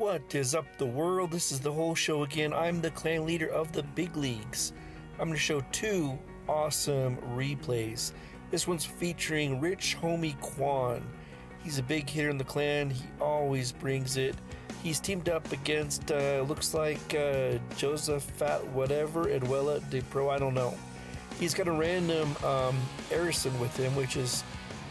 What is up, the world? This is the whole show again. I'm the clan leader of the big leagues. I'm going to show two awesome replays. This one's featuring Rich Homie Quan. He's a big hitter in the clan. He always brings it. He's teamed up against, uh, looks like uh, Joseph Fat whatever, Edwella De Pro. I don't know. He's got a random um, Arison with him, which is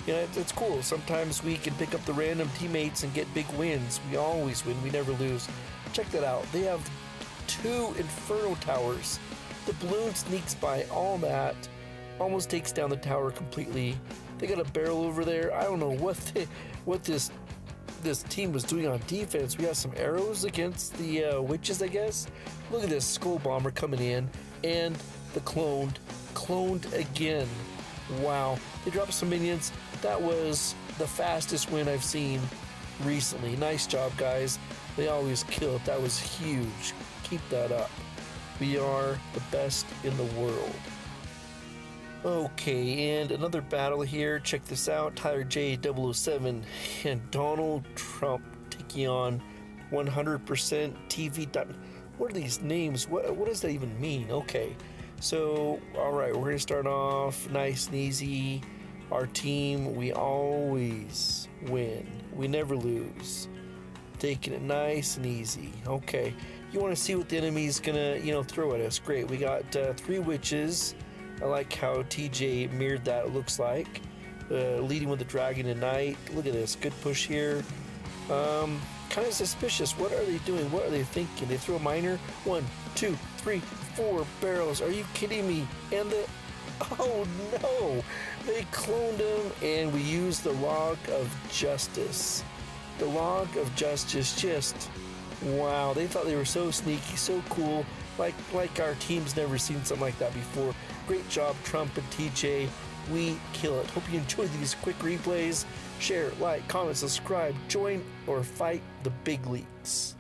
you know, it's cool. Sometimes we can pick up the random teammates and get big wins. We always win, we never lose. Check that out. They have two Inferno Towers. The balloon sneaks by all that, almost takes down the tower completely. They got a barrel over there. I don't know what they, what this this team was doing on defense. We got some arrows against the uh, witches, I guess. Look at this skull bomber coming in, and the cloned, cloned again. Wow. They dropped some minions. That was the fastest win I've seen recently. Nice job, guys. They always kill it. That was huge. Keep that up. We are the best in the world. Okay, and another battle here. Check this out. Tyler J007 and Donald Trump taking on 100% TV. What are these names? What, what does that even mean? Okay. So, all right, we're going to start off nice and easy. Our team, we always win. We never lose. Taking it nice and easy. Okay, you want to see what the enemy's to, you know, throw at us. Great, we got uh, three witches. I like how TJ mirrored that, it looks like. Uh, leading with the dragon tonight. Look at this, good push here. Um, kind of suspicious. What are they doing? What are they thinking? They throw a miner. One, two, three, four barrels. Are you kidding me? And the oh no, they cloned him, and we used the log of justice. The log of justice just wow. They thought they were so sneaky, so cool. Like like our team's never seen something like that before. Great job, Trump and TJ. We kill it. Hope you enjoy these quick replays. Share, like, comment, subscribe, join, or fight the big leagues.